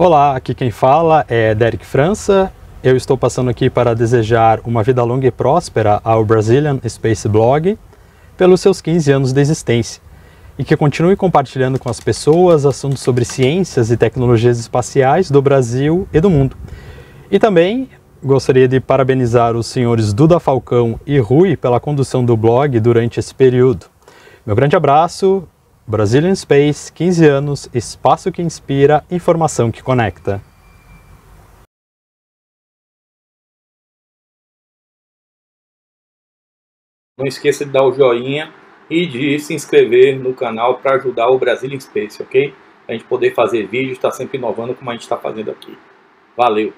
Olá, aqui quem fala é Derek França. Eu estou passando aqui para desejar uma vida longa e próspera ao Brazilian Space Blog pelos seus 15 anos de existência e que continue compartilhando com as pessoas assuntos sobre ciências e tecnologias espaciais do Brasil e do mundo. E também gostaria de parabenizar os senhores Duda Falcão e Rui pela condução do blog durante esse período. Meu grande abraço, Brazilian Space, 15 anos, espaço que inspira, informação que conecta. Não esqueça de dar o joinha e de se inscrever no canal para ajudar o Brazilian Space, ok? A gente poder fazer vídeos, está sempre inovando como a gente está fazendo aqui. Valeu!